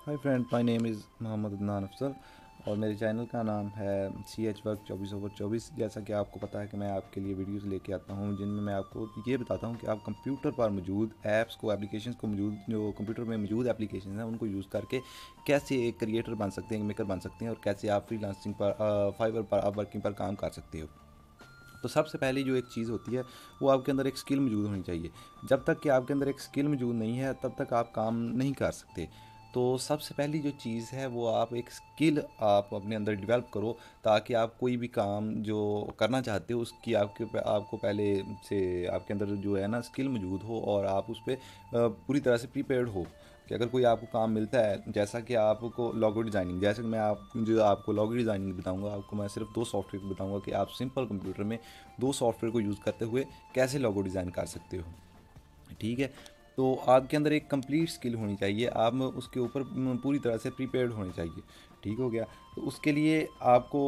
Hi friend my name is Mohammad Adnan Afsar और मेरे channel का नाम है सी एच वर्क चौबीस ओवर चौबीस। जैसा कि आपको पता है कि मैं आपके लिए वीडियोस लेके आता हूँ, जिनमें मैं आपको ये बताता हूँ कि आप कंप्यूटर पर मौजूद ऐप्स को एप्लीकेशंस को मौजूद, जो कंप्यूटर में मौजूद एप्लीकेशन हैं, उनको यूज़ करके कैसे एक क्रिएटर बन सकते हैं मेकर बन सकते हैं और कैसे आप फ्री पर फाइवर पर आप वर्किंग पर काम कर सकते हो। तो सबसे पहली जो एक चीज़ होती है, वो आपके अंदर एक स्किल मौजूद होनी चाहिए। जब तक कि आपके अंदर एक स्किल मौजूद नहीं है, तब तक आप काम नहीं कर सकते। तो सबसे पहली जो चीज़ है, वो आप एक स्किल आप अपने अंदर डेवलप करो, ताकि आप कोई भी काम जो करना चाहते हो, उसकी आपके आपको पहले से आपके अंदर जो है ना स्किल मौजूद हो और आप उस पर पूरी तरह से प्रीपेयर्ड हो कि अगर कोई आपको काम मिलता है, जैसा कि आपको लॉगो डिज़ाइनिंग जैसे कि मैं आप, जो आपको लॉगो डिज़ाइनिंग बताऊँगा, आपको मैं सिर्फ़ दो सॉफ्टवेयर बताऊँगा कि आप सिंपल कंप्यूटर में दो सॉफ्टवेयर को यूज़ करते हुए कैसे लॉगो डिज़ाइन कर सकते हो। ठीक है? तो आपके अंदर एक कंप्लीट स्किल होनी चाहिए। आप उसके ऊपर पूरी तरह से प्रिपेयर्ड होने चाहिए। ठीक हो गया? तो उसके लिए आपको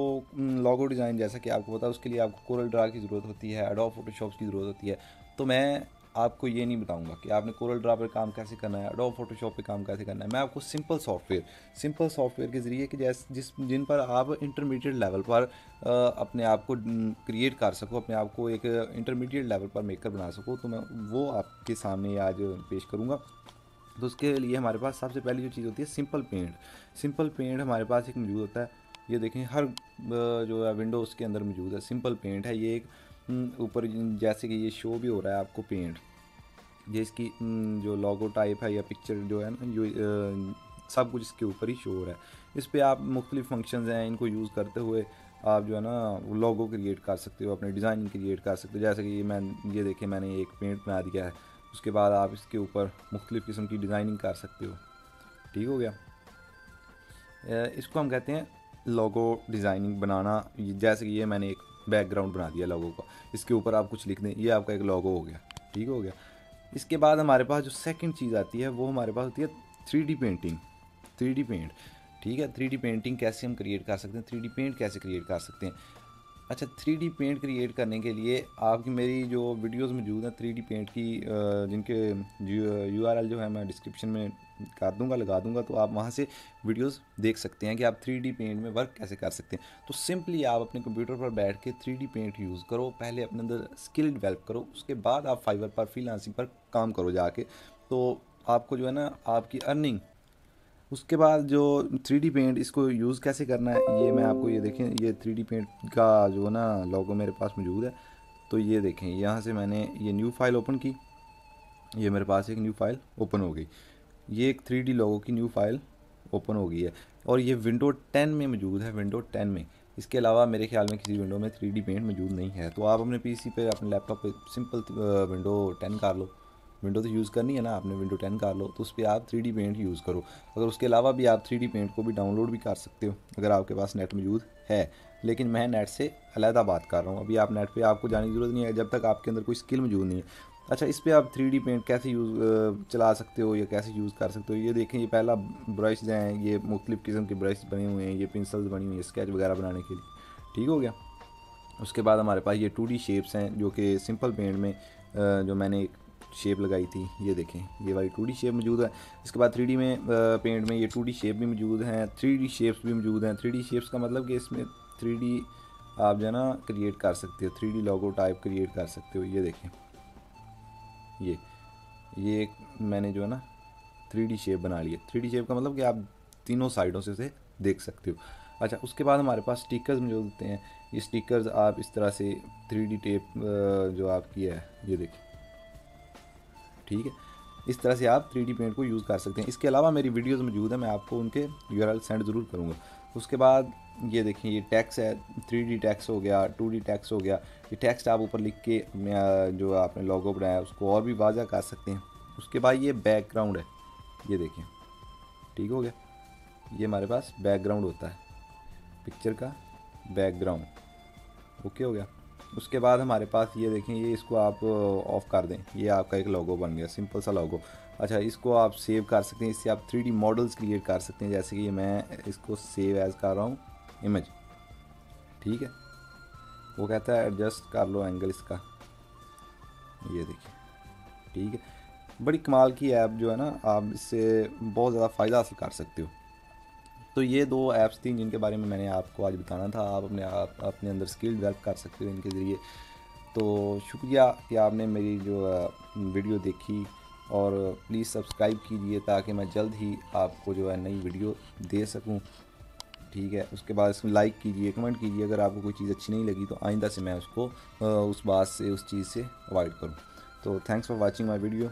लॉगो डिज़ाइन जैसा कि आपको पता है, उसके लिए आपको कोरल ड्रा की ज़रूरत होती है एडोब फोटोशॉप की ज़रूरत होती है। तो मैं आपको ये नहीं बताऊँगा कि आपने कोरल ड्रा पर काम कैसे करना है अडोब फोटोशॉप पे काम कैसे करना है। मैं आपको सिंपल सॉफ्टवेयर सिंपल सॉफ्टवेयर के ज़रिए कि जैसे, जिस, जिन पर आप इंटरमीडिएट लेवल पर अपने आप को क्रिएट कर सको, अपने आप को एक इंटरमीडिएट लेवल पर मेकर बना सको तो मैं वो आपके सामने आज पेश करूँगा। तो उसके लिए हमारे पास सबसे पहली जो चीज़ होती है सिंपल पेंट सिंपल पेंट हमारे पास एक मौजूद होता है। ये देखें, हर जो है विंडोज़ के अंदर मौजूद है। सिंपल पेंट है, ये एक ऊपर जैसे कि ये शो भी हो रहा है आपको पेंट ये इसकी जो लोगो टाइप है या पिक्चर जो है ना, जो सब कुछ इसके ऊपर ही शो हो रहा है। इस पर आप मुख्तलिफ़ फ़ंक्शंस हैं, इनको यूज़ करते हुए आप जो है ना लोगो क्रिएट कर सकते हो, अपने डिज़ाइन क्रिएट कर सकते हो। जैसे कि ये मैं, ये देखें, मैंने एक पेंट बना दिया है। उसके बाद आप इसके ऊपर मुख्तलिफ़ किस्म की डिज़ाइनिंग कर सकते हो। ठीक हो गया? इसको हम कहते हैं लोगो डिज़ाइनिंग बनाना। जैसे कि ये मैंने एक बैकग्राउंड बना दिया लोगों का। इसके ऊपर आप कुछ लिख दें ये आपका एक लोगो हो गया। ठीक हो गया। इसके बाद हमारे पास जो सेकंड चीज़ आती है, वो हमारे पास होती है थ्री पेंटिंग थ्री पेंट ठीक है? थ्री पेंटिंग कैसे हम क्रिएट कर सकते हैं? थ्री पेंट कैसे क्रिएट कर सकते हैं? अच्छा थ्री डी पेंट क्रिएट करने के लिए आपकी मेरी जो वीडियोस मौजूद हैं थ्री डी पेंट की जिनके यू आर एल जो है मैं डिस्क्रिप्शन में कर दूँगा, लगा दूँगा तो आप वहाँ से वीडियोस देख सकते हैं कि आप थ्री डी पेंट में वर्क कैसे कर सकते हैं। तो सिंपली आप अपने कंप्यूटर पर बैठ के थ्री डी पेंट यूज़ करो, पहले अपने अंदर स्किल डेवलप करो, उसके बाद आप फाइवर पर फ्रीलांसिंग पर काम करो जाके। तो आपको जो है ना, आपकी अर्निंग उसके बाद जो थ्री डी पेंट इसको यूज़ कैसे करना है, ये मैं आपको ये देखें, ये थ्री डी पेंट का जो ना लोगो मेरे पास मौजूद है। तो ये देखें, यहाँ से मैंने ये न्यू फ़ाइल ओपन की। ये मेरे पास एक न्यू फ़ाइल ओपन हो गई। ये एक थ्री डी लोगो की न्यू फ़ाइल ओपन हो गई है। और ये विंडो टेन में मौजूद है विंडो टेन में। इसके अलावा मेरे ख्याल में किसी विंडो में थ्री डी पेंट मौजूद नहीं है। तो आप अपने पीसी पे, अपने लैपटॉप पे सिंपल विंडो टेन कर लो। विंडो तो यूज़ करनी है ना, आपने विंडो टेन कर लो तो उस पर आप थ्री पेंट यूज़ करो। अगर उसके अलावा भी आप थ्री पेंट को भी डाउनलोड भी कर सकते हो, अगर आपके पास नेट मौजूद है। लेकिन मैं नेट से अलहदा बात कर रहा हूँ, अभी आप नेट पे आपको जाने की ज़रूरत नहीं है, जब तक आपके अंदर कोई स्किल मौजूद नहीं है। अच्छा इस पर आप थ्री डी पेंट कैसे यूज़ चला सकते हो या कैसे यूज़ कर सकते हो? ये देखें, ये पहला ब्रश हैं, ये मुख्तलिफ़ किस्म के ब्रश बने हुए हैं, ये पेंसिल्स बनी हुई हैं स्केच वगैरह बनाने के लिए। ठीक हो गया? उसके बाद हमारे पास ये टू डी शेप्स हैं, जो कि सिंपल पेंट में जो मैंने एक शेप लगाई थी, ये देखें, ये वाली टू शेप मौजूद है। इसके बाद थ्री में पेंट में ये टू शेप भी मौजूद हैं थ्री शेप्स भी मौजूद हैं। थ्री शेप्स का मतलब कि इसमें थ्री आप जो है ना क्रिएट कर सकते हो थ्री लोगो टाइप क्रिएट कर सकते हो, ये देखें। ये ये मैंने जो है ना थ्री शेप बना लिया थ्री शेप का मतलब कि आप तीनों साइडों से उसे देख सकते हो। अच्छा उसके बाद हमारे पास स्टिकर्स मौजूद होते हैं। ये स्टिकर्स आप इस तरह से थ्री टेप जो आपकी है, ये देखिए ठीक है? इस तरह से आप थ्री पेंट को यूज़ कर सकते हैं। इसके अलावा मेरी वीडियोज़ मौजूद है, मैं आपको उनके यूआरएल सेंड ज़रूर करूँगा। उसके बाद ये देखें, ये टैक्स है थ्री डी टैक्स हो गया टू डी टैक्स हो गया। ये टैक्स आप ऊपर लिख के जो आपने लॉगो बनाया, उसको और भी वाजा कर सकते हैं। उसके बाद ये बैकग्राउंड है। ये देखें, ठीक हो गया? ये हमारे पास बैकग्राउंड होता है। पिक्चर का बैकग्राउंड ओके हो गया? उसके बाद हमारे पास ये देखें, ये इसको आप ऑफ़ कर दें। ये आपका एक लोगो बन गया सिंपल सा लोगो अच्छा इसको आप सेव कर सकते हैं, इससे आप थ्री मॉडल्स क्रिएट कर सकते हैं, जैसे कि मैं इसको सेव एज कर रहा हूँ इमेज ठीक है? वो कहता है एडजस्ट कर लो एंगल इसका। ये देखिए। ठीक है? बड़ी कमाल की ऐप जो है ना, आप इससे बहुत ज़्यादा फ़ायदा हासिल कर सकते हो। तो ये दो ऐप्स थी जिनके बारे में मैंने आपको आज बताना था। आप अपने आप, अपने अंदर स्किल डेवलप कर सकते हो इनके ज़रिए। तो शुक्रिया कि आपने मेरी जो वीडियो देखी और प्लीज़ सब्सक्राइब कीजिए ताकि मैं जल्द ही आपको जो है नई वीडियो दे सकूँ। ठीक है? उसके बाद इसमें लाइक कीजिए कमेंट कीजिए। अगर आपको कोई चीज़ अच्छी नहीं लगी तो आइंदा से मैं उसको उस बात से, उस चीज़ से अवॉइड करूँ। तो thanks for watching my video